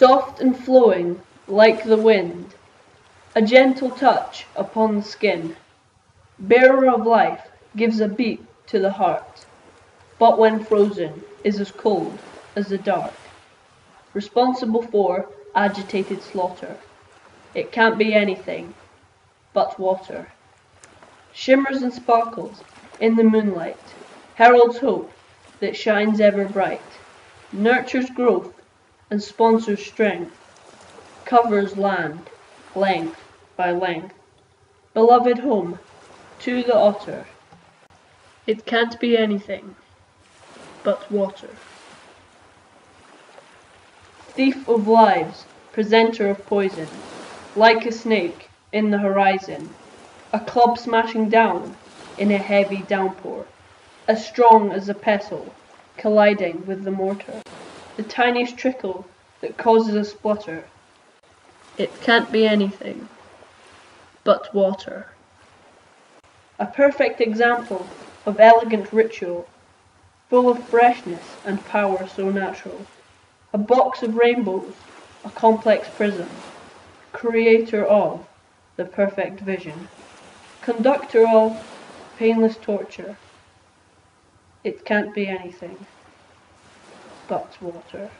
soft and flowing like the wind, a gentle touch upon the skin, bearer of life, gives a beat to the heart, but when frozen is as cold as the dark, responsible for agitated slaughter. It can't be anything but water. Shimmers and sparkles in the moonlight, heralds hope that shines ever bright, nurtures growth and sponsors strength, covers land, length by length. Beloved home, to the otter, it can't be anything but water. Thief of lives, presenter of poison, like a snake in the horizon, a club smashing down in a heavy downpour, as strong as a pestle colliding with the mortar, the tiniest trickle that causes a splutter. It can't be anything but water. A perfect example of elegant ritual, full of freshness and power so natural. A box of rainbows, a complex prism, creator of the perfect vision, conductor of painless torture. It can't be anything but water.